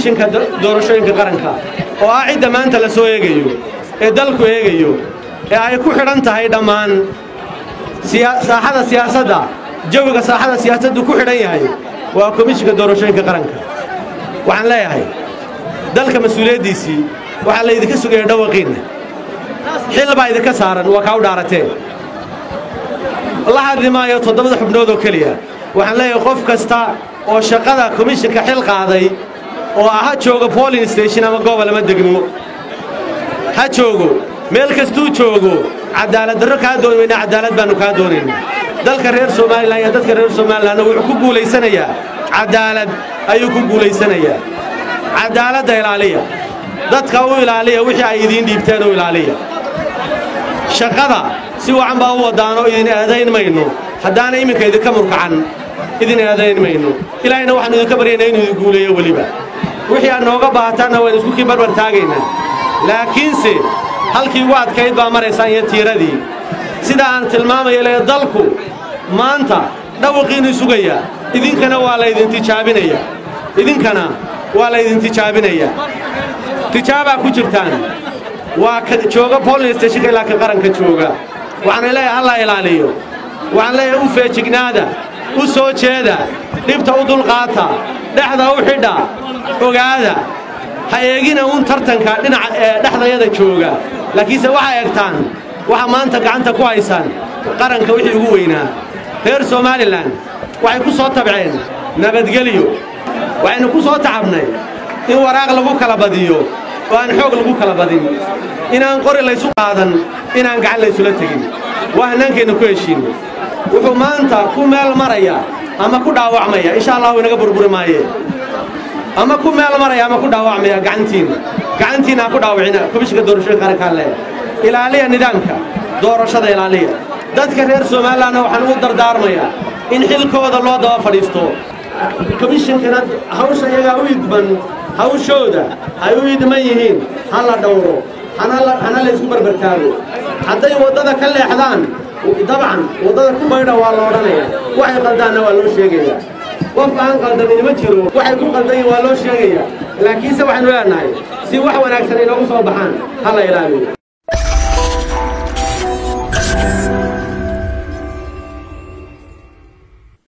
komishinka doorashooyinka qaranka oo ah cidda maanta la soo eegayo ee dalku eegayo ee ay ku xidhan tahay dhammaan saaxada siyaasadda jawiga saaxada siyaasaddu ku xidhan yahay waa komishinka doorashooyinka qaranka. Waxaan leeyahay dalka mas'uuliyaddiisii waxaa laydinka sugaya dhawaqiinna xil baa idinka saaran waa kaa u dhaarateen la hadli maayo toddobada xubnood oo keliya waxaan leeyahay qof kasta oo shaqada komishinka xil qaaday oo ah ha joogo bolin station ama ama degmo. Ha joogo. Meel kastuu joogo. Cadaaladdarro kaa dooni mayna cadaalad baannu kaa doonayna dalka reer somalilan iyo dadka reer somalilanna wuxuu ku guulaysanayaa cadaalad ayuu ku guulaysanayaa cadaaladda ilaaliya. Dadka u ilaaliya wixii ay idiin dhiibteen u ilaaliya. Shaqada si wacan baa u waddaanoo idin eedayn mayno. Haddaana iminka idinka murkacan idin eedayn mayno. Ilaahayna waxaannu idinka baryaynaa inuu idin guuleeyo weliba wixii aad nooga baahataanna waan isku kii barbar taagaynaa laakiinse halkii ugu adkayd baa maraysaan iyo tiiradii. Sida aan tilmaamayo lee dalku maanta dhawaqiinnu sugayaa. Idinkana waa laydin tijaabinayaa idinkana waa laydin tijaabinayaa tijaabaa ku jirtaan. Waa ka jooga bolin stashonka ilaa ka qaranka jooga. Waxaana leeyahay halla ilaaliyo. Waxaan leeyahay u feejignaada u soo jeeda dhibta u dulqaata dhexda u xidha. Ogaada ha eegina uun tartanka dhinaca ee dhexdayada jooga. Laakiinse waxaa eegtaan waxa maanta gacanta ku haysaan qaranka wixii ugu weynaa. Reer somalilan waxay ku soo tabceen nabadgelyo. Waxaynu ku soo tacabnay in waraaq lagu kala badiyo oo aan xoog lagu kala badin. Inaan qori laysu qaadan inaan gacan laysula tegin. Waa hannaankeenna ku heshiinno wuxuu maanta ku meel maraya ama ku dhaawacmaya. Insha allahu inaga burburi maaye ama ku meel maraya ama ku dhaawacmaya gacantiinna gacantiinna ha ku dhaawacina komishinka doorashooyinka qarankaan leeya ilaaliya nidaamka. Doorashada ilaaliya. Dadka reer somalilanna waxaan ugu dardaarmayaa in xilkooda loo daba fadhiisto. Komishinkana hawsha iyagaa u idman hawshooda ay u idman yihiin. Ha la dhowro hana laysku barbartaago hadday waddada ka leexdaan dabcan waddada ku baydha waa la odhanaya waxay qaldaanna waa loo sheegayaa qof aan qaldanin ma jiro waxay ku qaldayin waa loo sheegayaa laakiinse waxaynu leenahay si wax wanaagsan inoogu soo baxaan ha la ilaaliyo